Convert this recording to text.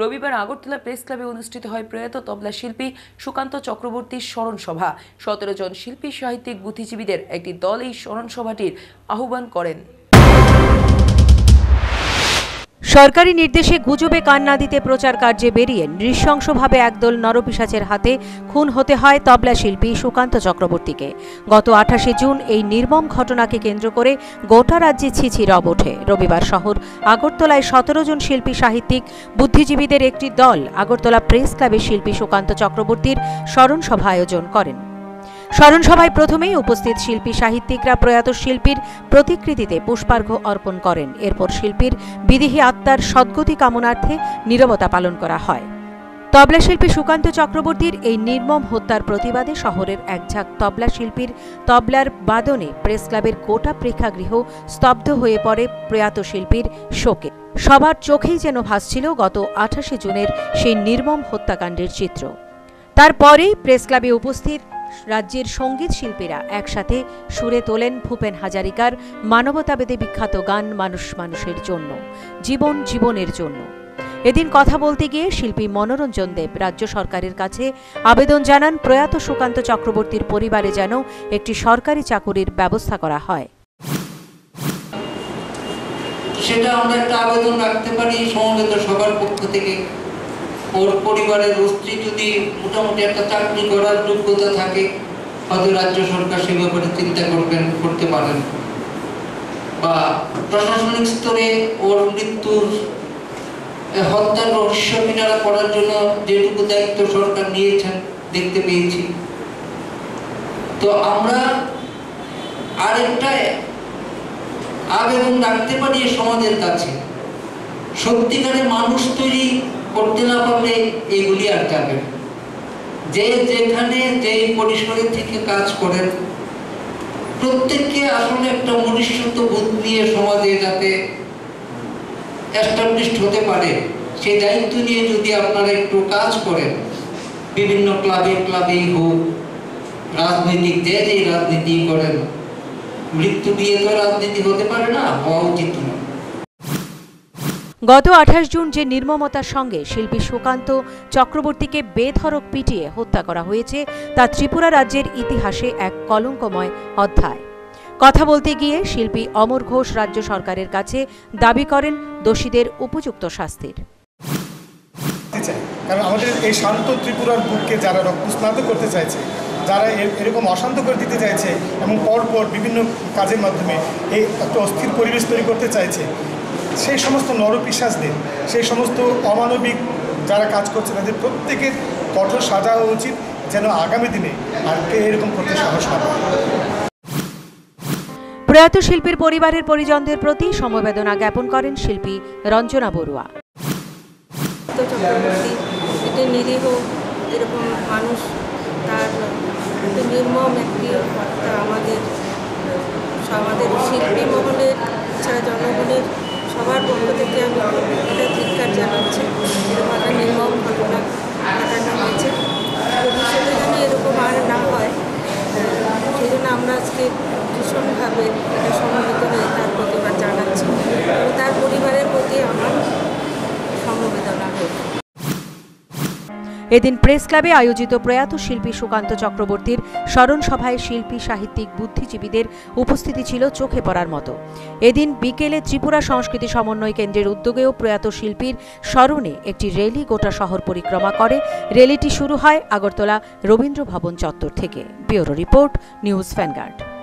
রবিবার আগরতলা প্রেস ক্লাবে অনুষ্ঠিত হয় প্রয়াত তবলা শিল্পী সুকান্ত চক্রবর্তীর স্মরণ সভা সতেরো জন শিল্পী, সাহিত্যিক, বুদ্ধিজীবীদের একটি দল এই স্মরণ সভাটির আহ্বান করেন। সরকারি নির্দেশে গুজবে কান না দিতে প্রচার কার্যে বেরিয়ে নৃশংসভাবে একদল নরপিসাচের হাতে খুন হতে হয় তবলা শিল্পী সুকান্ত চক্রবর্তীকে। গত আঠাশে জুন এই নির্মম ঘটনাকে কেন্দ্র করে গোটা রাজ্যে ছিছি রব ওঠে। রবিবার শহর আগরতলায় সতেরো জন শিল্পী সাহিত্যিক, বুদ্ধিজীবীদের একটি দল আগরতলা প্রেস ক্লাবে শিল্পী সুকান্ত চক্রবর্তীর স্মরণ সভা আয়োজন করেন। স্মরণ সভায় প্রথমেই উপস্থিত শিল্পী সাহিত্যিকরা প্রয়াত শিল্পীর প্রতিকৃতিতে পুষ্পার্ঘ্য অর্পণ করেন। এরপর শিল্পীর বিদেহী আত্মার সদ্গতি কামনার্থে নীরবতা পালন করা হয়। তবলা শিল্পী সুকান্ত চক্রবর্তীর এই নির্মম হত্যার প্রতিবাদে শহরের একঝাঁক তবলা শিল্পীর তবলার বাদনে প্রেস ক্লাবের গোটা প্রেক্ষাগৃহ স্তব্ধ হয়ে পড়ে প্রয়াত শিল্পীর শোকে। সবার চোখেই যেন ভাসছিল গত আঠাশে জুনের সেই নির্মম হত্যাকাণ্ডের চিত্র। তারপরেই প্রেস ক্লাবে উপস্থিত রাজ্যের সংগীত শিল্পীরা একসাথে সুরে তোলেন ভূপেন হাজারিকার মানবতাবেদে বিখ্যাত গান মানুষ মানুষের জন্য, জীবন জীবনের জন্য। এদিন কথা বলতে গিয়ে শিল্পী মনোরঞ্জন দেব রাজ্য সরকারের কাছে আবেদন জানান, প্রয়াত সুকান্ত চক্রবর্তীর পরিবারে যেন একটি সরকারি চাকুরির ব্যবস্থা করা হয়। সেটা আমরা একটা আবেদন রাখতে পারি, সমবেত সবার পক্ষ থেকে। ওর পরিবারের অস্ত্রী যদি মোটামুটি একটা চাকরি করার যোগ্যতা থাকে হয়তো রাজ্য সরকার সে ব্যাপারে চিন্তা করবেন, করতে পারেন। বা প্রশাসনিক স্তরে ওর মৃত্যুর হত্যার রহস্য কিনারা করার জন্য যেটুকু দায়িত্ব সরকার নিয়েছেন, দেখতে পেয়েছি। তো আমরা আরেকটা আবেদন রাখতে পারি সমাজের কাছে। সত্যিকারে মানুষ তৈরি করতে না পারলে এগুলি আর যাবে। যে যেখানে যে পরিসরে থেকে কাজ করেন, প্রত্যেককে আসলে একটা মনুষ্যত্ব বোধ নিয়ে সমাজে যাতে এস্টাবলিশড হতে পারে সেই দায়িত্ব নিয়ে যদি আপনারা একটু কাজ করেন, বিভিন্ন ক্লাবে ক্লাবেই হোক, রাজনৈতিক যে যেই রাজনীতি করেন, মৃত্যু দিয়ে তো রাজনীতি হতে পারে না, হওয়া উচিত না গত আঠাশ জুন যে নির্মমতার সঙ্গে শিল্পী সুকান্ত চক্রবর্তীকে বেধড়ক পিটিয়ে হত্যা করা হয়েছে, তা ত্রিপুরা রাজ্যের ইতিহাসে এক কলঙ্কময় অধ্যায়। কথা বলতে গিয়ে শিল্পী অমর ঘোষ রাজ্য সরকারের কাছে দাবি করেন দোষীদের উপযুক্ত শাস্তির। কারণ আমাদের এই শান্ত ত্রিপুরার বুককে যারা রক্তস্নাত করতে চাইছে, যারা এরকম অশান্ত করে দিতে চাইছে এবং পরপর বিভিন্ন কাজের মাধ্যমে এই একটা অস্থির পরিবেশ তৈরি করতে চাইছে সেই সমস্ত নরপিশ্বাসদের সেই সমস্ত অমানবিক যারা কাজ করছে তাদের প্রত্যেকের কঠোর সাজা হওয়া উচিত যেন আগামী দিনে আর কে এরকম করতে সাহস না। প্রয়াত শিল্পীর পরিবারের পরিজনদের প্রতি সমবেদনা জ্ঞাপন করেন শিল্পী রঞ্জনা বড়ুয়া। নিরীহ এরকম মানুষ তার একটি নির্মম একটি হত্যা আমাদের আহ, আমাদের শিল্পী মহলের ছাড়া জনগণের সবার পক্ষ থেকে আমি এটা ধিক্কার জানাচ্ছি এরকম একটা নির্মম ঘটনা ঘটানো হয়েছে ভবিষ্যতে যেন এরকম আর না হয় আহ, সেই জন্য আমরা আজকে ভীষণভাবে এটা সমবেত হয়ে তার প্রতিবাদ জানাচ্ছি তার পরিবারের প্রতি আমার সমবেদনা। এদিন প্রেস ক্লাবে আয়োজিত প্রয়াত শিল্পী সুকান্ত চক্রবর্তীর স্মরণ সভায় শিল্পী সাহিত্যিক বুদ্ধিজীবীদের উপস্থিতি ছিল চোখে পড়ার মতো। এদিন বিকেলে ত্রিপুরা সংস্কৃতি সমন্বয় কেন্দ্রের উদ্যোগেও প্রয়াত শিল্পীর স্মরণে একটি র্যালি গোটা শহর পরিক্রমা করে। র্যালিটি শুরু হয় আগরতলা রবীন্দ্র ভবন চত্বর থেকে। Bureau report, news vanguard